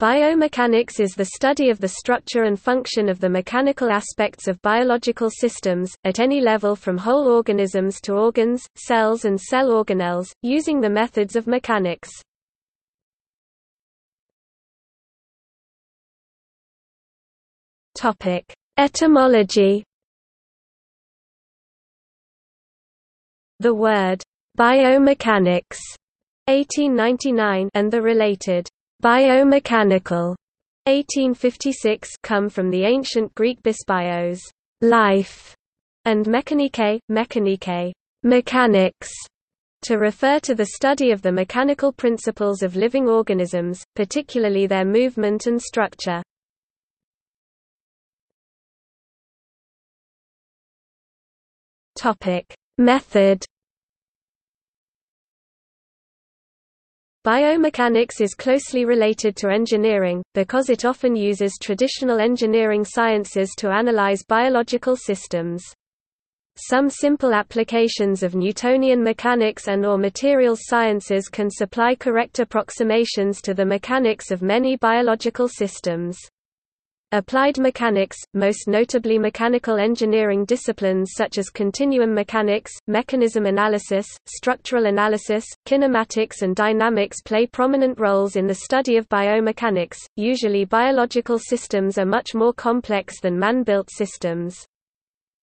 Biomechanics is the study of the structure and function of the mechanical aspects of biological systems, at any level from whole organisms to organs, cells and cell organelles, using the methods of mechanics. Etymology The word, biomechanics 1899 and the related Biomechanical 1856 come from the ancient Greek bisbios, life, and mechanike, mechanike, mechanics, to refer to the study of the mechanical principles of living organisms, particularly their movement and structure. Topic: Method Biomechanics is closely related to engineering, because it often uses traditional engineering sciences to analyze biological systems. Some simple applications of Newtonian mechanics and or materials sciences can supply correct approximations to the mechanics of many biological systems. Applied mechanics, most notably mechanical engineering disciplines such as continuum mechanics, mechanism analysis, structural analysis, kinematics and dynamics play prominent roles in the study of biomechanics. Usually biological systems are much more complex than man-built systems.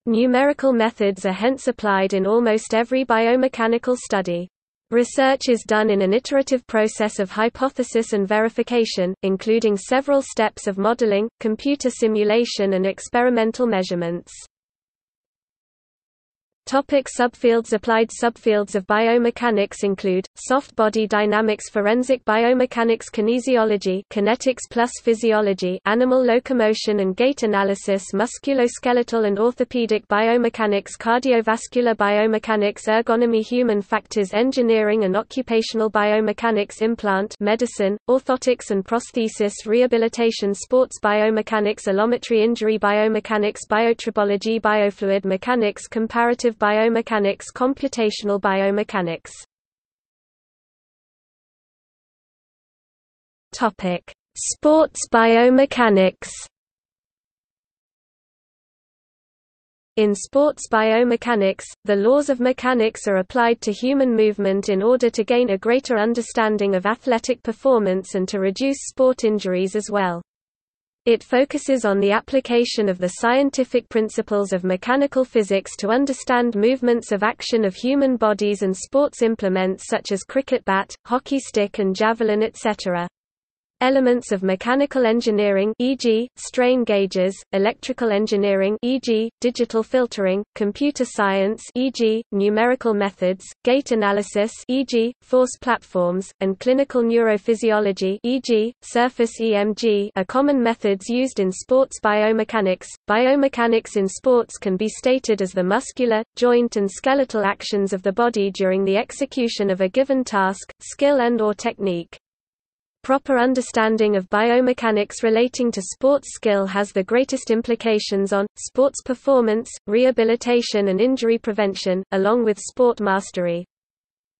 Numerical methods are hence applied in almost every biomechanical study. Research is done in an iterative process of hypothesis and verification, including several steps of modeling, computer simulation and experimental measurements. Topic subfields Applied subfields of biomechanics include, soft body dynamics forensic biomechanics kinesiology kinetics plus physiology animal locomotion and gait analysis musculoskeletal and orthopedic biomechanics cardiovascular biomechanics ergonomy human factors engineering and occupational biomechanics implant medicine, orthotics and prosthesis rehabilitation sports biomechanics allometry injury biomechanics biotribology biofluid mechanics comparative biomechanics computational biomechanics Sports biomechanics. In sports biomechanics, the laws of mechanics are applied to human movement in order to gain a greater understanding of athletic performance and to reduce sport injuries as well. It focuses on the application of the scientific principles of mechanical physics to understand movements of action of human bodies and sports implements such as cricket bat, hockey stick and javelin etc. Elements of mechanical engineering e.g., strain gauges, electrical engineering e.g., digital filtering, computer science e.g., numerical methods, gait analysis e.g., force platforms, and clinical neurophysiology e.g., surface EMG are common methods used in sports biomechanics. Biomechanics in sports can be stated as the muscular, joint and skeletal actions of the body during the execution of a given task, skill and or technique. Proper understanding of biomechanics relating to sports skill has the greatest implications on, sports performance, rehabilitation and injury prevention, along with sport mastery.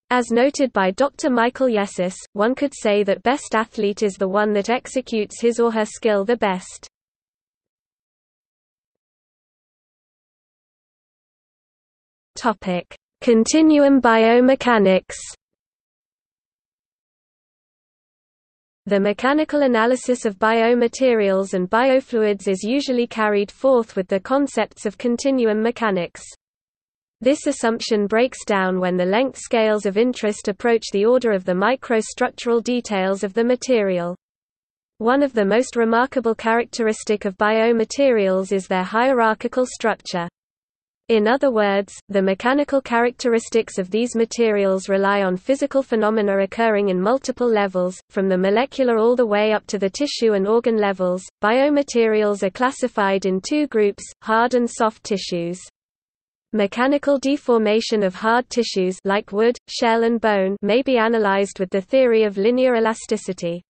As noted by Dr. Michael Yessis, one could say that best athlete is the one that executes his or her skill the best. Continuum biomechanics The mechanical analysis of biomaterials and biofluids is usually carried forth with the concepts of continuum mechanics. This assumption breaks down when the length scales of interest approach the order of the microstructural details of the material. One of the most remarkable characteristic of biomaterials is their hierarchical structure. In other words, the mechanical characteristics of these materials rely on physical phenomena occurring in multiple levels, from the molecular all the way up to the tissue and organ levels. Biomaterials are classified in two groups, hard and soft tissues. Mechanical deformation of hard tissues like wood, shell and bone may be analyzed with the theory of linear elasticity.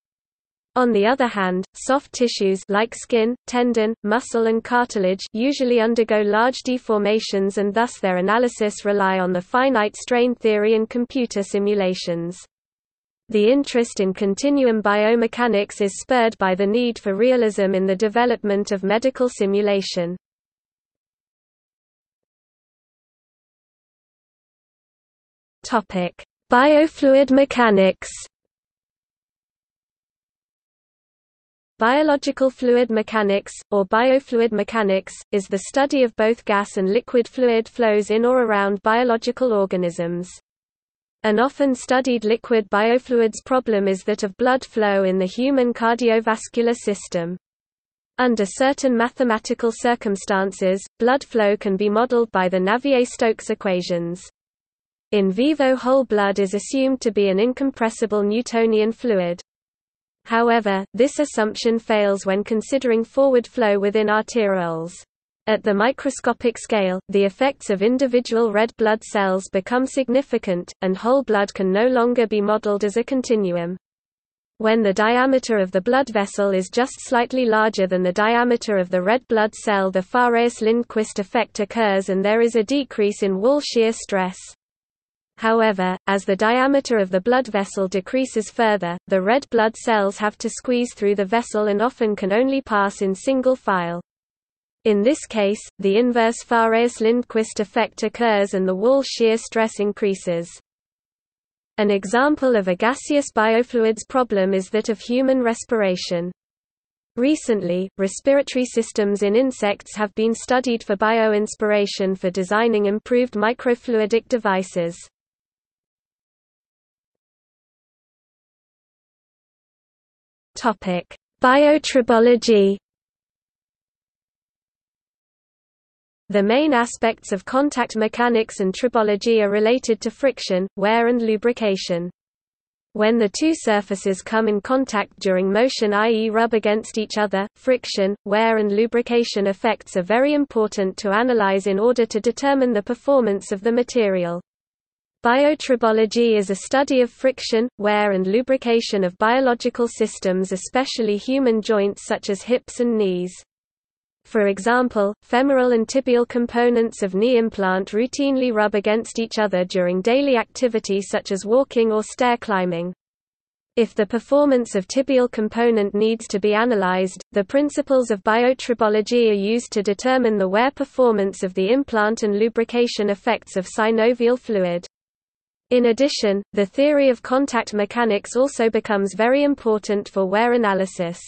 On the other hand, soft tissues like skin, tendon, muscle and cartilage usually undergo large deformations and thus their analysis rely on the finite strain theory and computer simulations. The interest in continuum biomechanics is spurred by the need for realism in the development of medical simulation. Biofluid mechanics. Biological fluid mechanics, or biofluid mechanics, is the study of both gas and liquid fluid flows in or around biological organisms. An often studied liquid biofluids problem is that of blood flow in the human cardiovascular system. Under certain mathematical circumstances, blood flow can be modeled by the Navier-Stokes equations. In vivo whole blood is assumed to be an incompressible Newtonian fluid. However, this assumption fails when considering forward flow within arterioles. At the microscopic scale, the effects of individual red blood cells become significant, and whole blood can no longer be modeled as a continuum. When the diameter of the blood vessel is just slightly larger than the diameter of the red blood cell the Fahraeus-Lindqvist effect occurs and there is a decrease in wall shear stress. However, as the diameter of the blood vessel decreases further, the red blood cells have to squeeze through the vessel and often can only pass in single file. In this case, the inverse Fahraeus-Lindqvist effect occurs and the wall shear stress increases. An example of a gaseous biofluids problem is that of human respiration. Recently, respiratory systems in insects have been studied for bioinspiration for designing improved microfluidic devices. Topic: Biotribology. The main aspects of contact mechanics and tribology are related to friction, wear and lubrication. When the two surfaces come in contact during motion i.e. rub against each other, friction, wear and lubrication effects are very important to analyze in order to determine the performance of the material. Biotribology is a study of friction, wear and lubrication of biological systems especially human joints such as hips and knees. For example, femoral and tibial components of knee implant routinely rub against each other during daily activity such as walking or stair climbing. If the performance of tibial component needs to be analyzed, the principles of biotribology are used to determine the wear performance of the implant and lubrication effects of synovial fluid. In addition, the theory of contact mechanics also becomes very important for wear analysis.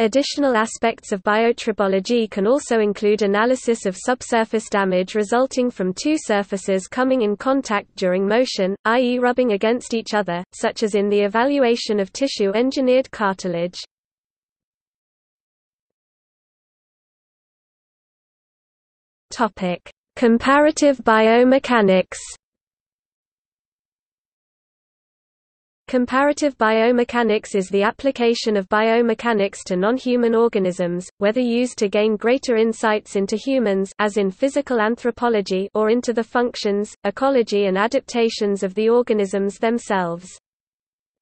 Additional aspects of biotribology can also include analysis of subsurface damage resulting from two surfaces coming in contact during motion, i.e. rubbing against each other, such as in the evaluation of tissue-engineered cartilage. Comparative biomechanics Comparative biomechanics is the application of biomechanics to non-human organisms, whether used to gain greater insights into humans as in physical anthropology or into the functions, ecology and adaptations of the organisms themselves.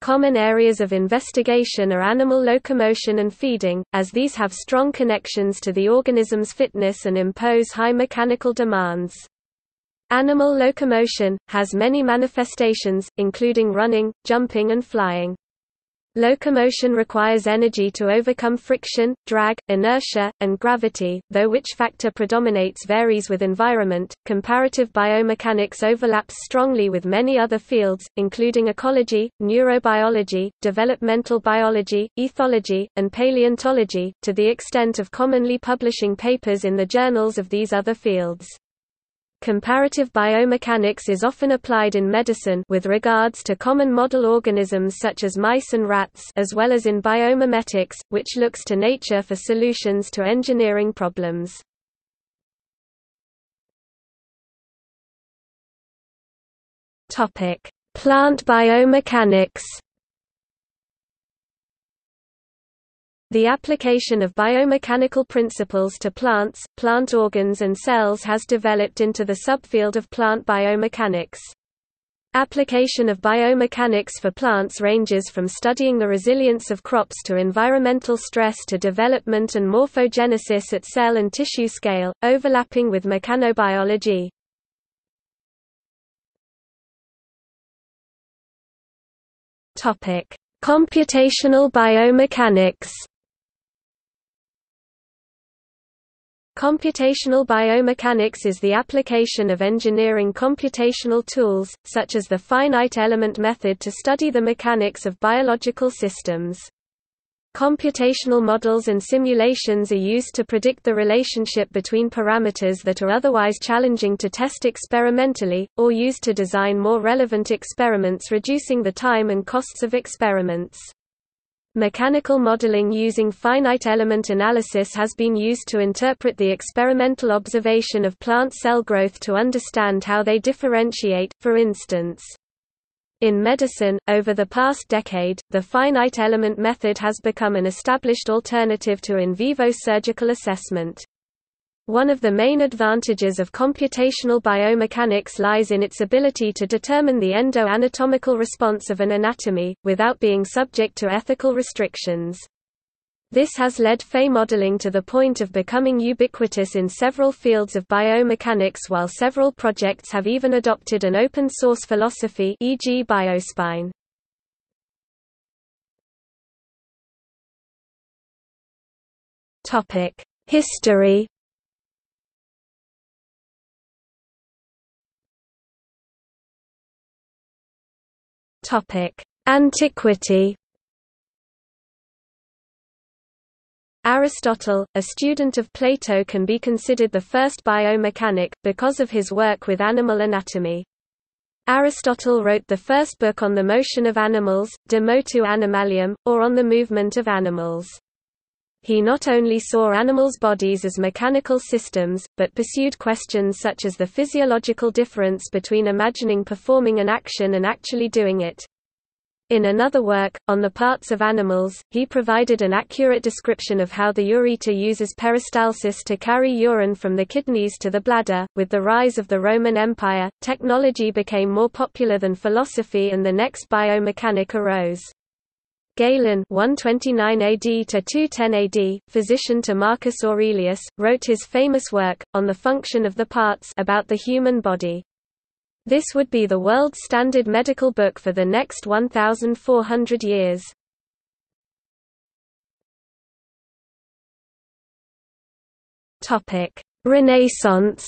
Common areas of investigation are animal locomotion and feeding, as these have strong connections to the organism's fitness and impose high mechanical demands. Animal locomotion, has many manifestations, including running, jumping and flying. Locomotion requires energy to overcome friction, drag, inertia, and gravity, though which factor predominates varies with environment. Comparative biomechanics overlaps strongly with many other fields, including ecology, neurobiology, developmental biology, ethology, and paleontology, to the extent of commonly publishing papers in the journals of these other fields. Comparative biomechanics is often applied in medicine with regards to common model organisms such as mice and rats as well as in biomimetics, which looks to nature for solutions to engineering problems. Plant biomechanics The application of biomechanical principles to plants, plant organs and cells has developed into the subfield of plant biomechanics. Application of biomechanics for plants ranges from studying the resilience of crops to environmental stress to development and morphogenesis at cell and tissue scale, overlapping with mechanobiology. Computational biomechanics Computational biomechanics is the application of engineering computational tools, such as the finite element method to study the mechanics of biological systems. Computational models and simulations are used to predict the relationship between parameters that are otherwise challenging to test experimentally, or used to design more relevant experiments reducing the time and costs of experiments. Mechanical modeling using finite element analysis has been used to interpret the experimental observation of plant cell growth to understand how they differentiate, for instance. In medicine, over the past decade, the finite element method has become an established alternative to in vivo surgical assessment. One of the main advantages of computational biomechanics lies in its ability to determine the endo-anatomical response of an anatomy, without being subject to ethical restrictions. This has led FE modeling to the point of becoming ubiquitous in several fields of biomechanics while several projects have even adopted an open-source philosophy e.g. Biospine. History Antiquity Aristotle, a student of Plato can be considered the first biomechanic, because of his work with animal anatomy. Aristotle wrote the first book on the motion of animals, De Motu Animalium, or on the movement of animals. He not only saw animals' bodies as mechanical systems, but pursued questions such as the physiological difference between imagining performing an action and actually doing it. In another work, On the Parts of Animals, he provided an accurate description of how the ureter uses peristalsis to carry urine from the kidneys to the bladder. With the rise of the Roman Empire, technology became more popular than philosophy and the next biomechanic arose. Galen 129 AD to 210 AD, physician to Marcus Aurelius, wrote his famous work, On the Function of the Parts about the human body. This would be the world standard medical book for the next 1,400 years. Topic: Renaissance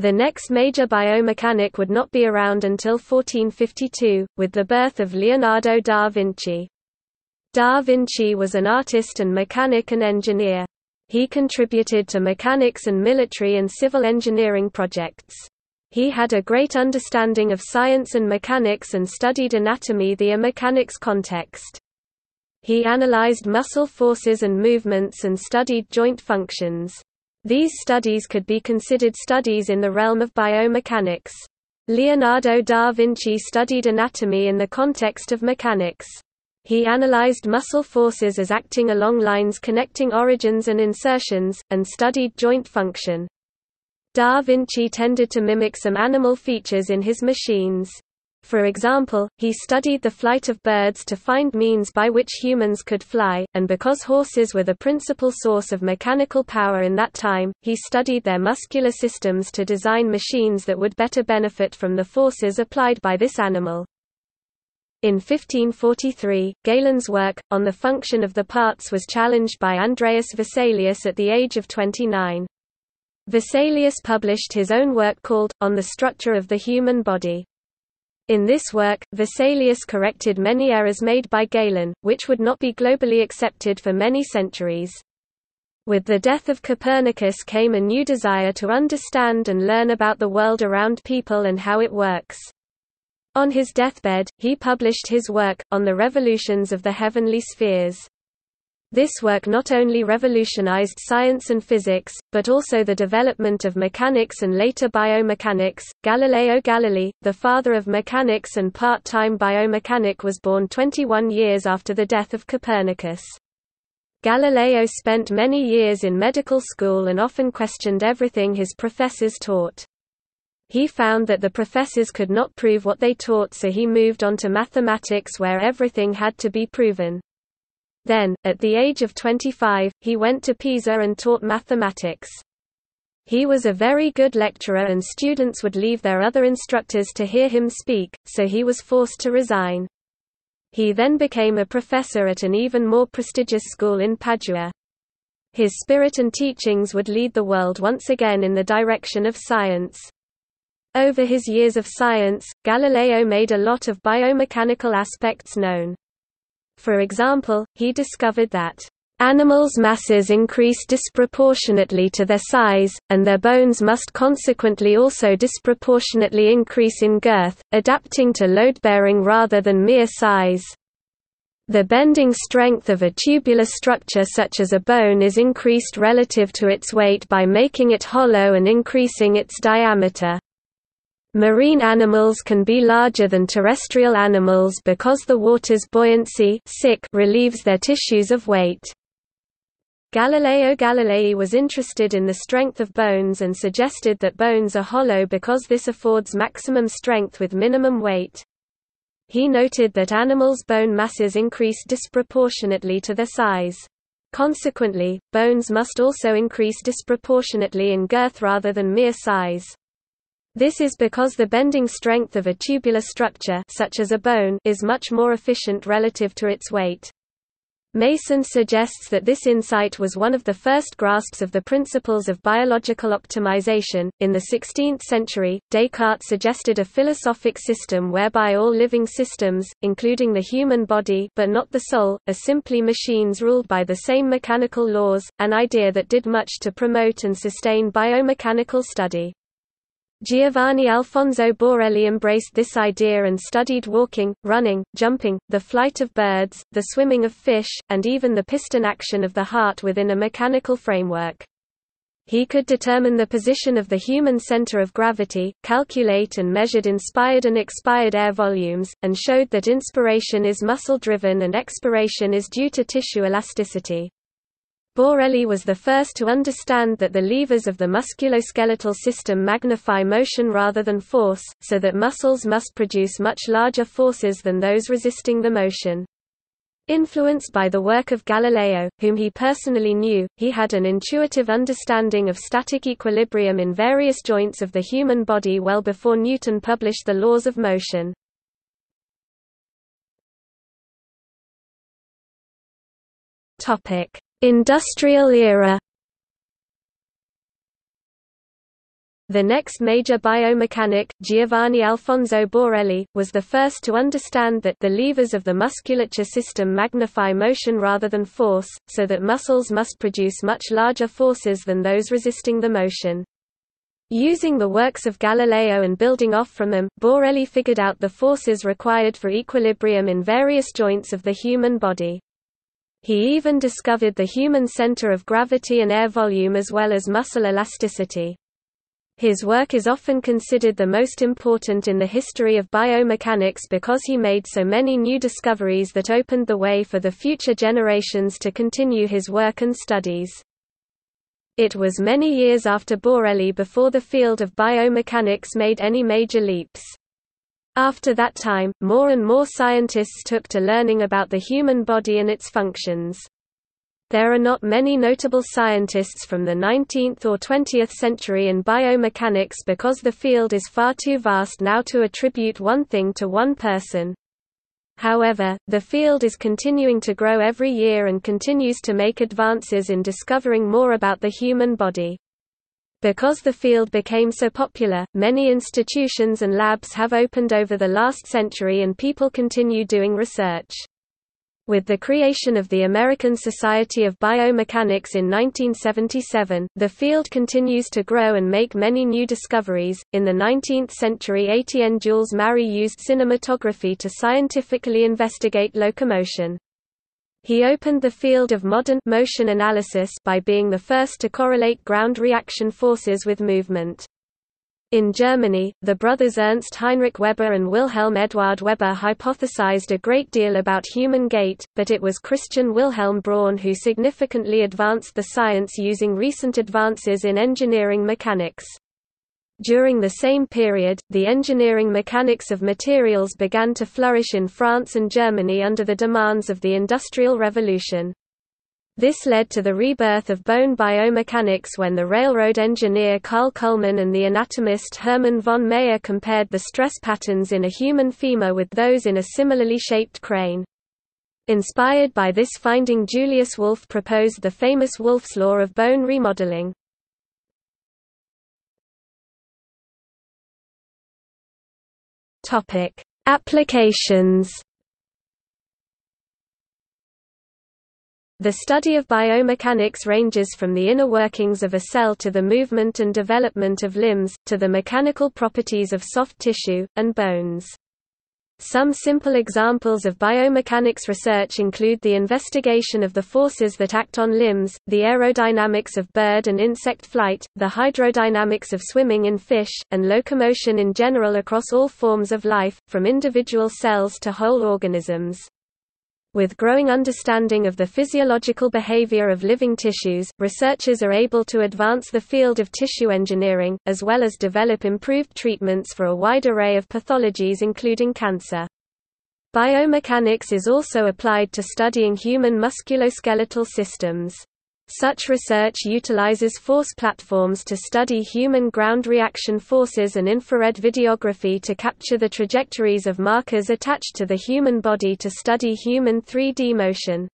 The next major biomechanic would not be around until 1452, with the birth of Leonardo da Vinci. Da Vinci was an artist and mechanic and engineer. He contributed to mechanics and military and civil engineering projects. He had a great understanding of science and mechanics and studied anatomy the mechanics context. He analyzed muscle forces and movements and studied joint functions. These studies could be considered studies in the realm of biomechanics. Leonardo da Vinci studied anatomy in the context of mechanics. He analyzed muscle forces as acting along lines connecting origins and insertions, and studied joint function. Da Vinci tended to mimic some animal features in his machines. For example, he studied the flight of birds to find means by which humans could fly, and because horses were the principal source of mechanical power in that time, he studied their muscular systems to design machines that would better benefit from the forces applied by this animal. In 1543, Galen's work, on the function of the parts was challenged by Andreas Vesalius at the age of 29. Vesalius published his own work called, On the Structure of the Human Body. In this work, Vesalius corrected many errors made by Galen, which would not be globally accepted for many centuries. With the death of Copernicus came a new desire to understand and learn about the world around people and how it works. On his deathbed, he published his work, On the Revolutions of the Heavenly Spheres. This work not only revolutionized science and physics, but also the development of mechanics and later biomechanics. Galileo Galilei, the father of mechanics and part time biomechanic, was born 21 years after the death of Copernicus. Galileo spent many years in medical school and often questioned everything his professors taught. He found that the professors could not prove what they taught so he moved on to mathematics where everything had to be proven. Then, at the age of 25, he went to Pisa and taught mathematics. He was a very good lecturer and students would leave their other instructors to hear him speak, so he was forced to resign. He then became a professor at an even more prestigious school in Padua. His spirit and teachings would lead the world once again in the direction of science. Over his years of science, Galileo made a lot of biomechanical aspects known. For example, he discovered that Animals' masses increase disproportionately to their size, and their bones must consequently also disproportionately increase in girth, adapting to load-bearing rather than mere size. The bending strength of a tubular structure such as a bone is increased relative to its weight by making it hollow and increasing its diameter. Marine animals can be larger than terrestrial animals because the water's buoyancy relieves their tissues of weight. Galileo Galilei was interested in the strength of bones and suggested that bones are hollow because this affords maximum strength with minimum weight. He noted that animals' bone masses increase disproportionately to their size. Consequently, bones must also increase disproportionately in girth rather than mere size. This is because the bending strength of a tubular structure such as a bone is much more efficient relative to its weight. Mason suggests that this insight was one of the first grasps of the principles of biological optimization. In the 16th century, Descartes suggested a philosophic system whereby all living systems, including the human body but not the soul, are simply machines ruled by the same mechanical laws, an idea that did much to promote and sustain biomechanical study. Giovanni Alfonso Borelli embraced this idea and studied walking, running, jumping, the flight of birds, the swimming of fish, and even the piston action of the heart within a mechanical framework. He could determine the position of the human center of gravity, calculate and measured inspired and expired air volumes, and showed that inspiration is muscle-driven and expiration is due to tissue elasticity. Borelli was the first to understand that the levers of the musculoskeletal system magnify motion rather than force, so that muscles must produce much larger forces than those resisting the motion. Influenced by the work of Galileo, whom he personally knew, he had an intuitive understanding of static equilibrium in various joints of the human body well before Newton published the laws of motion. Topic: Industrial era The next major biomechanic, Giovanni Alfonso Borelli, was the first to understand that the levers of the musculature system magnify motion rather than force, so that muscles must produce much larger forces than those resisting the motion. Using the works of Galileo and building off from them, Borelli figured out the forces required for equilibrium in various joints of the human body. He even discovered the human center of gravity and air volume as well as muscle elasticity. His work is often considered the most important in the history of biomechanics because he made so many new discoveries that opened the way for the future generations to continue his work and studies. It was many years after Borelli before the field of biomechanics made any major leaps. After that time, more and more scientists took to learning about the human body and its functions. There are not many notable scientists from the 19th or 20th century in biomechanics because the field is far too vast now to attribute one thing to one person. However, the field is continuing to grow every year and continues to make advances in discovering more about the human body. Because the field became so popular, many institutions and labs have opened over the last century and people continue doing research. With the creation of the American Society of Biomechanics in 1977, the field continues to grow and make many new discoveries. In the 19th century, Etienne Jules Marey used cinematography to scientifically investigate locomotion. He opened the field of modern motion analysis by being the first to correlate ground reaction forces with movement. In Germany, the brothers Ernst Heinrich Weber and Wilhelm Eduard Weber hypothesized a great deal about human gait, but it was Christian Wilhelm Braune who significantly advanced the science using recent advances in engineering mechanics. During the same period, the engineering mechanics of materials began to flourish in France and Germany under the demands of the Industrial Revolution. This led to the rebirth of bone biomechanics when the railroad engineer Karl Culmann and the anatomist Hermann von Meyer compared the stress patterns in a human femur with those in a similarly shaped crane. Inspired by this finding Julius Wolff proposed the famous Wolff's law of bone remodeling. Applications The study of biomechanics ranges from the inner workings of a cell to the movement and development of limbs, to the mechanical properties of soft tissue, and bones. Some simple examples of biomechanics research include the investigation of the forces that act on limbs, the aerodynamics of bird and insect flight, the hydrodynamics of swimming in fish, and locomotion in general across all forms of life, from individual cells to whole organisms. With growing understanding of the physiological behavior of living tissues, researchers are able to advance the field of tissue engineering, as well as develop improved treatments for a wide array of pathologies including cancer. Biomechanics is also applied to studying human musculoskeletal systems. Such research utilizes force platforms to study human ground reaction forces and infrared videography to capture the trajectories of markers attached to the human body to study human 3D motion.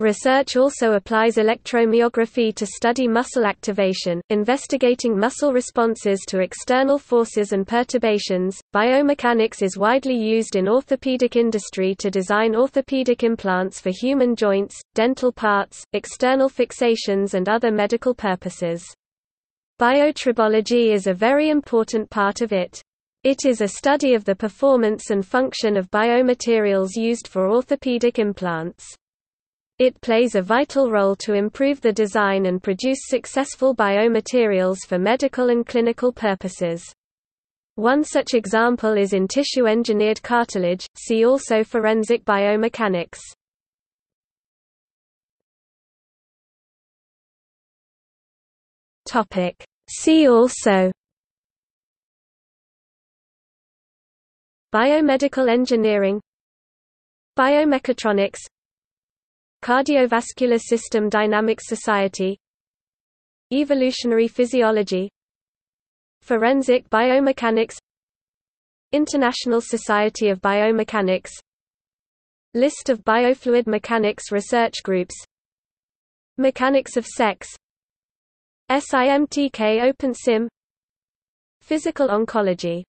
Research also applies electromyography to study muscle activation, investigating muscle responses to external forces and perturbations. Biomechanics is widely used in orthopedic industry to design orthopedic implants for human joints, dental parts, external fixations, and other medical purposes. Biotribology is a very important part of it. It is a study of the performance and function of biomaterials used for orthopedic implants. It plays a vital role to improve the design and produce successful biomaterials for medical and clinical purposes. One such example is in tissue-engineered cartilage, see also forensic biomechanics. See also Biomedical engineering Biomechatronics Cardiovascular System Dynamics Society. Evolutionary Physiology. Forensic Biomechanics. International Society of Biomechanics. List of biofluid mechanics research groups. Mechanics of sex. SIMTK OpenSim Physical oncology